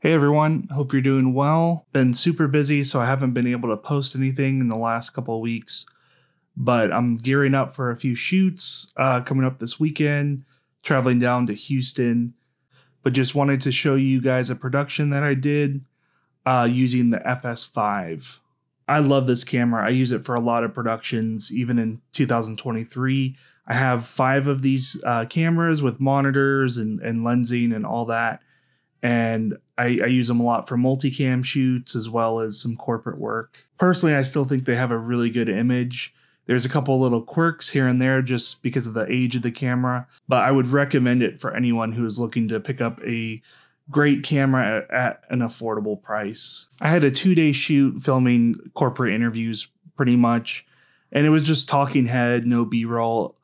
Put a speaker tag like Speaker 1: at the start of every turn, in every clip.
Speaker 1: Hey everyone, hope you're doing well. Been super busy, so I haven't been able to post anything in the last couple weeks. But I'm gearing up for a few shoots uh, coming up this weekend, traveling down to Houston. But just wanted to show you guys a production that I did uh, using the FS5. I love this camera. I use it for a lot of productions, even in 2023. I have five of these uh, cameras with monitors and, and lensing and all that and I, I, use them a lot for multicam shoots as well as some corporate work. Personally, I still think they have a really good image. There's a couple little quirks here and there just because of the age of the camera, but I would recommend it for anyone who is looking to pick up a great camera at, at an affordable price. I had a two day shoot filming corporate interviews pretty much, and it was just talking head, no B roll,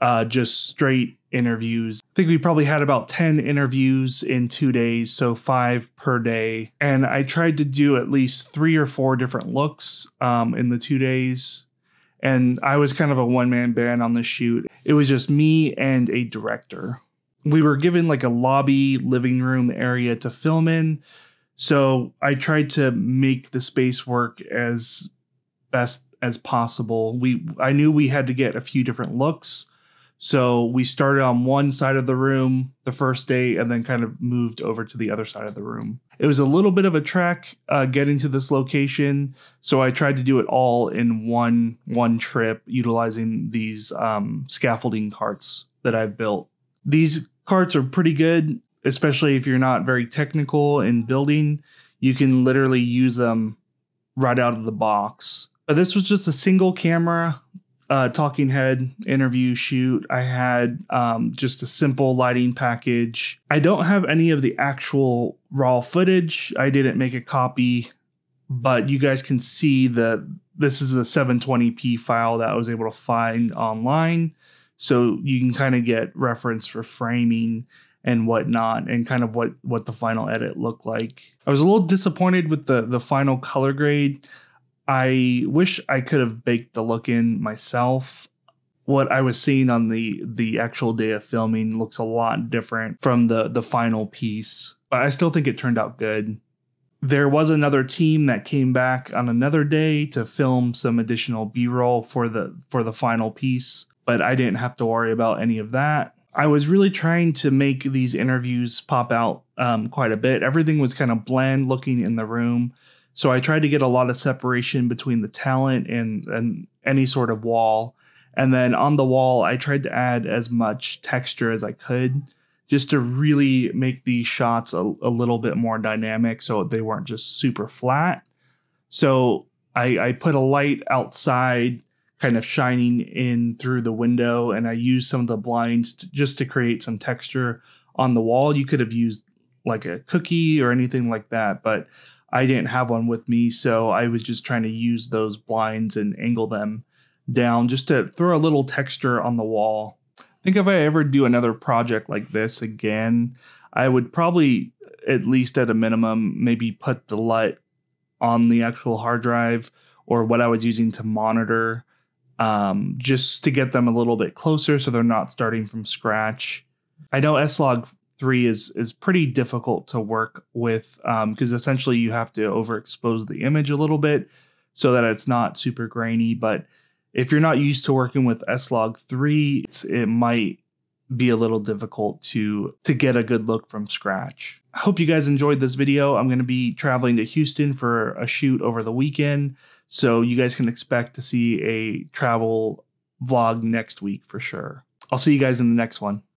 Speaker 1: uh, just straight interviews. I think we probably had about 10 interviews in two days, so five per day. And I tried to do at least three or four different looks um, in the two days. And I was kind of a one man band on the shoot. It was just me and a director. We were given like a lobby living room area to film in. So I tried to make the space work as best as possible. We I knew we had to get a few different looks so we started on one side of the room the first day and then kind of moved over to the other side of the room. It was a little bit of a trek uh, getting to this location, so I tried to do it all in one one trip utilizing these um, scaffolding carts that I've built. These carts are pretty good, especially if you're not very technical in building. You can literally use them right out of the box. But this was just a single camera uh, talking head interview shoot. I had um, just a simple lighting package. I don't have any of the actual raw footage. I didn't make a copy, but you guys can see that this is a 720p file that I was able to find online. So you can kind of get reference for framing and whatnot and kind of what what the final edit looked like. I was a little disappointed with the the final color grade. I wish I could have baked the look in myself. What I was seeing on the the actual day of filming looks a lot different from the the final piece, but I still think it turned out good. There was another team that came back on another day to film some additional B-roll for the for the final piece, but I didn't have to worry about any of that. I was really trying to make these interviews pop out um, quite a bit. Everything was kind of bland looking in the room. So I tried to get a lot of separation between the talent and, and any sort of wall. And then on the wall, I tried to add as much texture as I could just to really make these shots a, a little bit more dynamic so they weren't just super flat. So I, I put a light outside kind of shining in through the window and I used some of the blinds to, just to create some texture on the wall. You could have used like a cookie or anything like that, but I didn't have one with me, so I was just trying to use those blinds and angle them down just to throw a little texture on the wall. I think if I ever do another project like this again, I would probably at least at a minimum maybe put the LUT on the actual hard drive or what I was using to monitor um, just to get them a little bit closer so they're not starting from scratch. I know S-Log three is is pretty difficult to work with because um, essentially you have to overexpose the image a little bit so that it's not super grainy. But if you're not used to working with S-Log three, it might be a little difficult to to get a good look from scratch. I hope you guys enjoyed this video. I'm going to be traveling to Houston for a shoot over the weekend, so you guys can expect to see a travel vlog next week for sure. I'll see you guys in the next one.